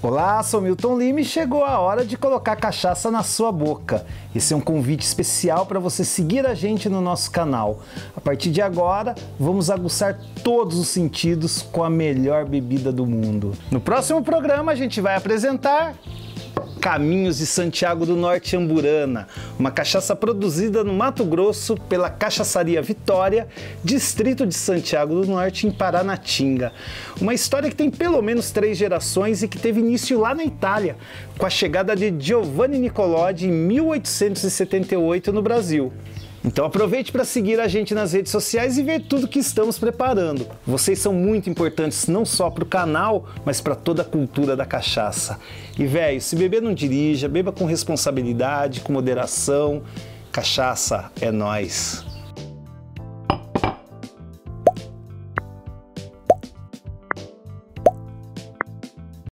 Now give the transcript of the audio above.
Olá, sou Milton Lima e chegou a hora de colocar cachaça na sua boca. Esse é um convite especial para você seguir a gente no nosso canal. A partir de agora, vamos aguçar todos os sentidos com a melhor bebida do mundo. No próximo programa, a gente vai apresentar Caminhos de Santiago do Norte Amburana, uma cachaça produzida no Mato Grosso pela Cachaçaria Vitória, distrito de Santiago do Norte, em Paranatinga. Uma história que tem pelo menos três gerações e que teve início lá na Itália, com a chegada de Giovanni Nicolodi em 1878 no Brasil. Então aproveite para seguir a gente nas redes sociais e ver tudo que estamos preparando. Vocês são muito importantes não só para o canal, mas para toda a cultura da cachaça. E velho, se beber não dirija, beba com responsabilidade, com moderação. Cachaça é nós.